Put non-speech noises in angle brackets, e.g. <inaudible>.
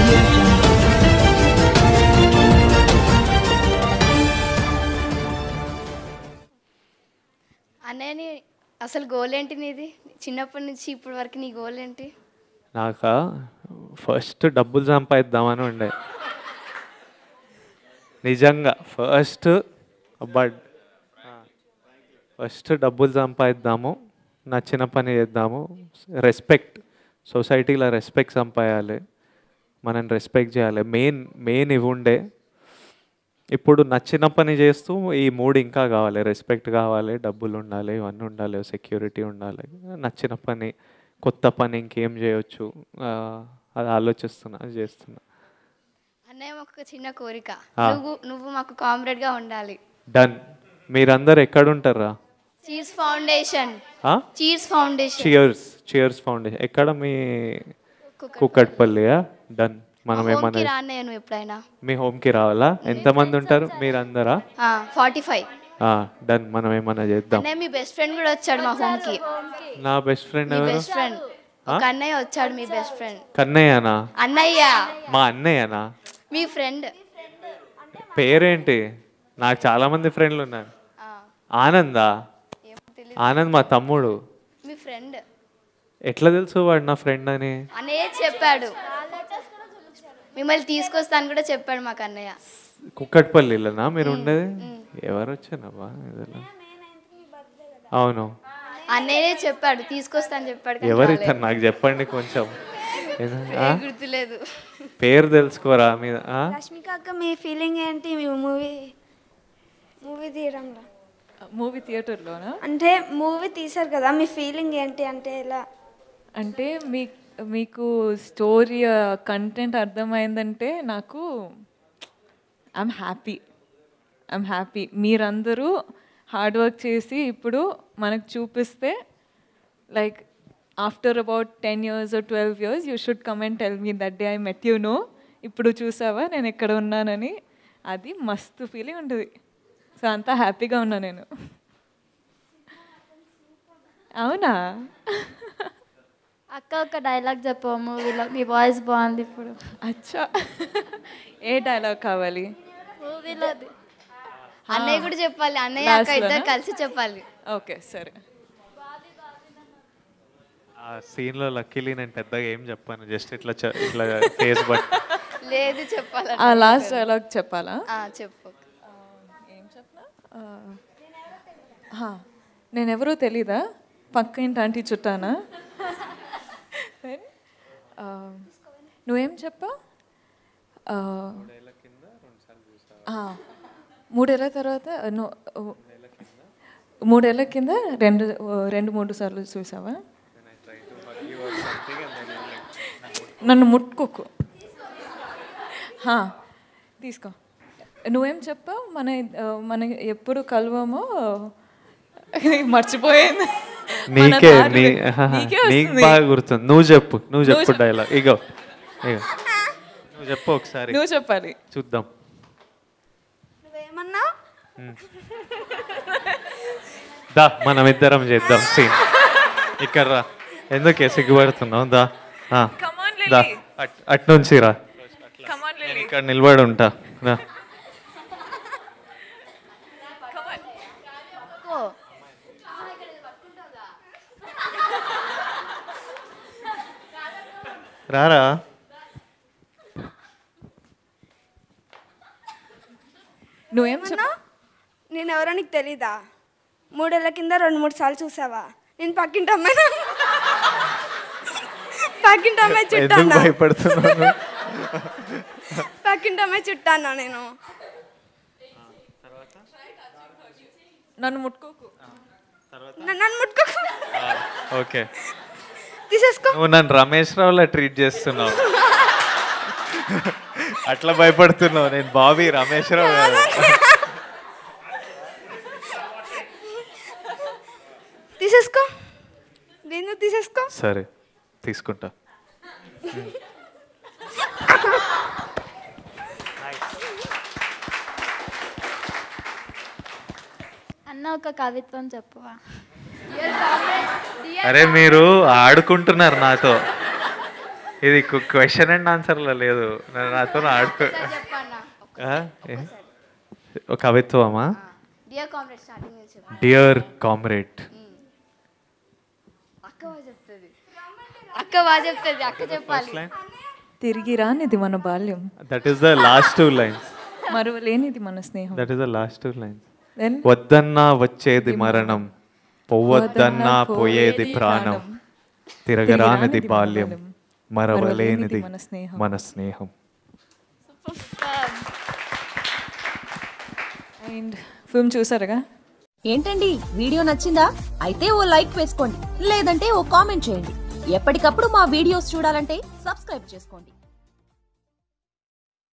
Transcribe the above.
audio అన్నయ్యని అసలు goal ఏంటి నీది? చిన్నప్పటి నుంచి ఇప్పటి వరకు నీ గోల్ ఏంటి? నాక? ఫస్ట్ డబ్బులు సంపాదిద్దామని ఉండే. నిజంగా. ఫస్ట్ బట్ ఫస్ట్ డబ్బులు సంపాదిద్దాము నచ్చిన పని చేద్దాము. రెస్పెక్ట్ సొసైటీలో రెస్పెక్ట్ సంపాయాలి. మనం రెస్పెక్ట్ చేయాలి. మెయిన్ మెయిన్ ఇవి ఉండే. ఇప్పుడు నచ్చిన పని చేస్తూ ఈ మూడు ఇంకా కావాలి. రెస్పెక్ట్ కావాలి డబ్బులు ఉండాలి ఇవన్నీ ఉండాలి సెక్యూరిటీ ఉండాలి. నచ్చిన పని కొత్త పని ఇంకేం చేయొచ్చు? అది ఆలోచిస్తున్నా చేస్తున్నా. అన్నయ్య ఒక చిన్న కోరిక. నువ్వు నువ్వు మాకు కామ్రేడ్గా ఉండాలి. డన్ మీరందరు ఎక్కడ ఉంటారా cheers foundation cheers foundation cheers cheers foundation ఎక్కడ మీ కుక్కట్పల్లియా? డన్ మనం ఏమన్నా నువ్వు ఎప్పుడైనా. మీ హోమ్కి రావాలా? ఎంతమంది ఉంటారు? మీరందరా? Forty five. డన్ మనం ఏమన్నా చేద్దాం. అన్నయ్య మీ బెస్ట్ ఫ్రెండ్ కూడా వచ్చాడు మా హోమ్కి నా బెస్ట్ ఫ్రెండ్ బెస్ట్ ఫ్రెండ్ ఒక అన్నయ్య వచ్చాడు మీ బెస్ట్ ఫ్రెండ్ కన్నయ్యనా? అన్నయ్య. మా అన్నయ్యనా? మీ ఫ్రెండ్ పేరేంటి? నాకు చాలా మంది ఫ్రెండ్లు ఉన్నారు ఆనందా? ఆనంద్ మా తమ్ముడు. మీ ఫ్రెండ్ ఎట్లా తెలుసు వాడు నా ఫ్రెండ్ అని? అన్నయ్య చెప్పాడు. మిమ్మల్ని తీసుకొస్తాను కూడా చెప్పాడు మాకు అన్నయ్య కుక్కట్పల్లిలోనా? మీరు ఉండేది? ఎవరు ఇదిలో? అవును. అన్నయ్యే చెప్పాడు తీసుకొస్తాను చెప్పాడు ఎవరు. ఇతను? నాకు చెప్పండి కొంచెం. గుర్తులేదు. పేరు తెలుసుకోరా మీద ఆ? రష్మిక అక్క మీ ఫీలింగ్ ఏంటి? మీ మూవీ మూవీ తీయడంలో? మూవీ థియేటర్లోనా అంటే మూవీ తీశారు కదా మీ ఫీలింగ్ ఏంటి? అంటే ఎలా? అంటే మీ మీకు స్టోరీ కంటెంట్ అర్థమైందంటే నాకు ఐఎమ్ హ్యాపీ ఐఎమ్ హ్యాపీ మీరందరూ హార్డ్ వర్క్ చేసి ఇప్పుడు మనకు చూపిస్తే like after about ten years twelve years you should come and tell me that day I met you no ఇప్పుడు చూసావా? నేను ఎక్కడ ఉన్నానని. అది మస్తు ఫీలింగ్ ఉంటుంది. సో అంతా హ్యాపీగా ఉన్నా నేను. అవునా? <laughs> అక్క ఒక డైలాగ్ చెప్పు మూవీలో మీ వాయిస్ బాగుంది ఇప్పుడు. అచ్చా. ఏ డైలాగ్ కావాలి? మూవీలో అన్నయ్య కూడా చెప్పాలి అన్నయ్య అక్క ఇద్దరు? కలిసి చెప్పాలి. ఓకే సరే. ఆ సీన్లో లక్కీలీ నేను పెద్దగా ఏం చెప్పాను జస్ట్ ఇట్లా ఇట్లా ఫేస్ బట్ లేదు చెప్పాలి. ఆ లాస్ట్ డైలాగ్ చెప్పాలా? ఆ, చెప్పు. ఏం చెప్పనా? నేనెవరో తెలీదా? పక్క ఇంటి ఆంటీ చుట్టానా? నువ్వేం చెప్పా? ఆ, మూడేళ్ళ తర్వాత నువ్వు మూడేళ్ళ కింద రెండు రెండు మూడు సార్లు చూసావా? నన్ను ముట్టుకోకు. తీసుకో. నువ్వేం చెప్పావు? మన మన ఎప్పుడు కలవమో? <laughs> మర్చిపోయింది. నీకే నీకే. బాగా గుర్తుంది నువ్వు చెప్పు నువ్వు చెప్పు. డైలాగ్ ఇగో ఇగో. <laughs> నువ్వు చెప్పు ఒకసారి. నువ్వు చెప్పాలి. చూద్దాం. నువ్వేమన్నా? దా మనం ఇద్దరం చేద్దాం సీన్ ఇక్కడ రా. ఎందుకే సిగ్గుపడుతున్నావు? దా. ఆ, దా. అట్ అట్ నుంచి రా. ఇక్కడ నిలబడి ఉంటా. రా రారా? నువ్వేం చెప్ప ఏమన్నా? నేను ఎవరో నీకు తెలీదా? మూడేళ్ళ కింద రెండు మూడు సార్లు చూసావా? నేను పక్కింటి అమ్మాయి <laughs> పక్కింటి అమ్మాయి చుట్టానా? భయపడుతున్నాను పక్కింటి అమ్మాయి చుట్టానా నేను? నన్ను ముట్టుకోకు. నన్ను నన్ను ముట్టుకో ఓకే. తీసేసుకో. నువ్వు నన్ను రమేష్ రావులా ట్రీట్ చేస్తున్నావు. అట్లా భయపడుతున్నావు. నేను బాబీ రమేష్ రావు. తీసేసుకో. నేను తీసేసుకో. సరే తీసుకుంటా. అన్న ఒక కవిత్వం చెప్పువా? అరే మీరు ఆడుకుంటున్నారు నాతో. ఇది క్వశ్చన్ అండ్ ఆన్సర్లో లేదు. నాతో ఆడుకో కవిత్వమా? డియర్ కామ్రేడ్ అక్క బాగా చెప్తుంది. అక్క బాగా చెప్తుంది. అక్క చెప్పాలి. తిరిగి రానిది మన బాల్యం. That is the last two lines మరువలేనిది మన స్నేహం. That is the last two lines then వద్దన్నా వచ్చేది మరణం. పోవద్దన్నా పోయేది ప్రాణం. తిరగరానిది బాల్యం. మరవలేనిది మన స్నేహం. మన స్నేహం. అండ్ ఫిల్మ్ చూసారుగా? ఏంటండి? వీడియో నచ్చిందా? అయితే ఓ లైక్ వేసుకోండి. లేదంటే ఓ కామెంట్ చేయండి. ఎప్పటికప్పుడు మా వీడియోస్ చూడాలంటే సబ్స్క్రైబ్ చేసుకోండి.